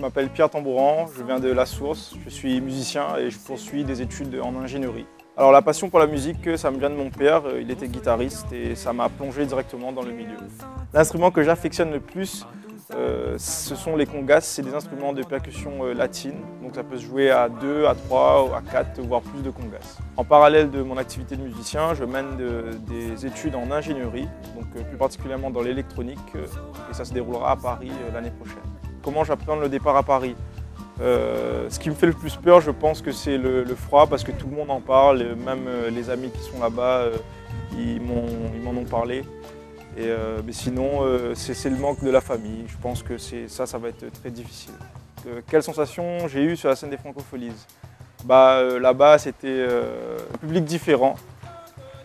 m'appelle Pierre Tambouran, je viens de La Source, je suis musicien et je poursuis des études en ingénierie. Alors la passion pour la musique, ça me vient de mon père, il était guitariste et ça m'a plongé directement dans le milieu. L'instrument que j'affectionne le plus, euh, ce sont les congas, c'est des instruments de percussion euh, latine, donc ça peut se jouer à 2, à 3, à 4, voire plus de congas. En parallèle de mon activité de musicien, je mène des études en ingénierie, donc euh, plus particulièrement dans l'électronique, et ça se déroulera à Paris l'année prochaine. Comment j'apprends le départ à Paris ce qui me fait le plus peur, je pense que c'est le, froid, parce que tout le monde en parle, même les amis qui sont là-bas, ils m'en ont parlé. Euh, mais sinon, euh, c'est le manque de la famille. Je pense que ça, ça va être très difficile. Euh, quelle sensation j'ai eue sur la scène des Francopholies? Bah, Là-bas, c'était un public différent.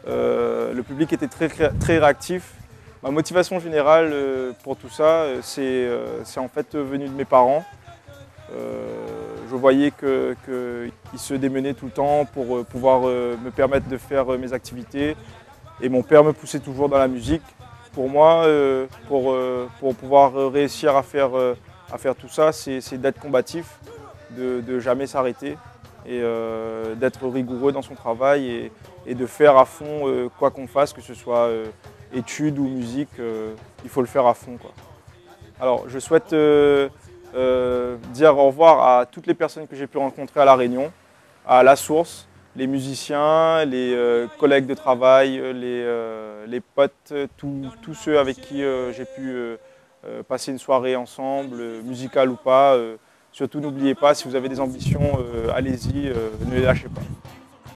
le public était très réactif. Ma motivation générale pour tout ça, c'est en fait venu de mes parents. je voyais qu'ils se démenaient tout le temps pour pouvoir me permettre de faire mes activités. Et mon père me poussait toujours dans la musique pour moi, euh, euh, pour, pouvoir réussir à faire, euh, à faire tout ça, c'est d'être combatif, de, ne jamais s'arrêter et d'être rigoureux dans son travail et, de faire à fond quoi qu'on fasse, que ce soit études ou musique, il faut le faire à fond. Alors je souhaite dire au revoir à toutes les personnes que j'ai pu rencontrer à La Réunion, à La Source, les musiciens, les euh, collègues de travail, euh, euh, les, potes, tous ceux avec qui j'ai pu passer une soirée ensemble, musicale ou pas. surtout n'oubliez pas, si vous avez des ambitions, allez-y, ne les lâchez pas.